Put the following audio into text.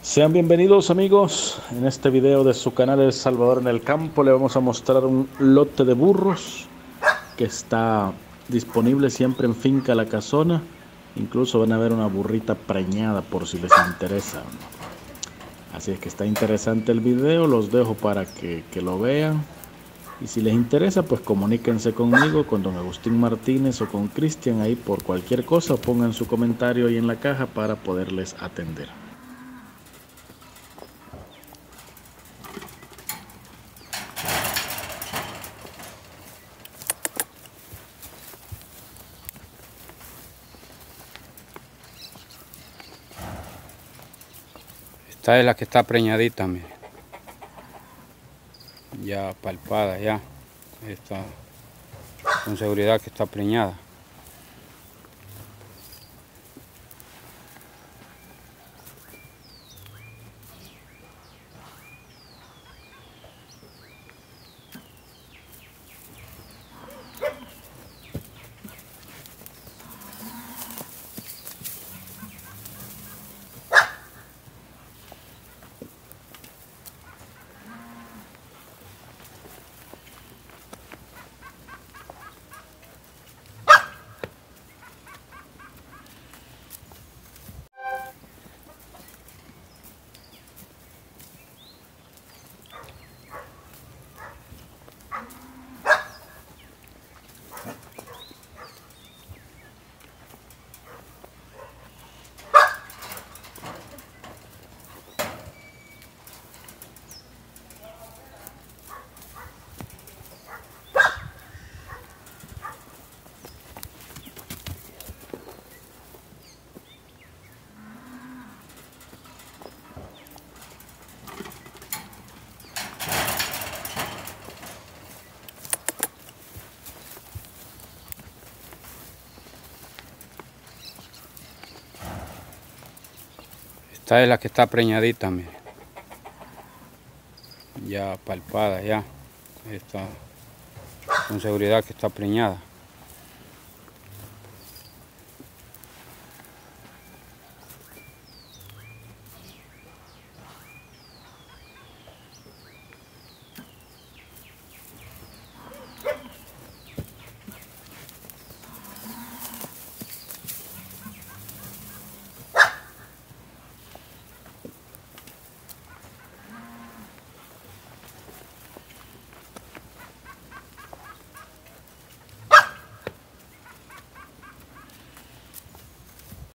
Sean bienvenidos amigos, en este video de su canal El Salvador en el Campo le vamos a mostrar un lote de burros que está disponible siempre en Finca La Casona, incluso van a ver una burrita preñada por si les interesa. Así es que está interesante el video, los dejo para que, que lo vean y si les interesa pues comuníquense conmigo, con don Agustín Martínez o con Cristian ahí por cualquier cosa, pongan su comentario ahí en la caja para poderles atender. Esta es la que está preñadita, mire. Ya palpada, ya. Está con seguridad que está preñada. Esta es la que está preñadita, mire. Ya palpada, ya. Está con seguridad que está preñada.